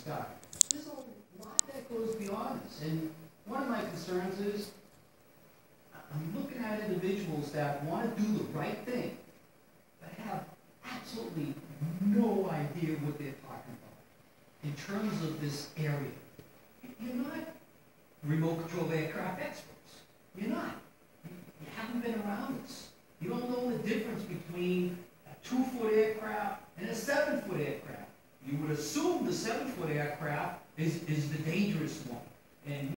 sky. There's a lot that goes beyond this, and one of my concerns is, I'm looking at individuals that wanna do the right thing, but have absolutely no idea what they're talking about in terms of this area. You're not remote control aircraft experts. You're not. You haven't been around this. You don't know the difference between a two-foot aircraft and a seven-foot aircraft. You would the seven-foot aircraft is, is the dangerous one. And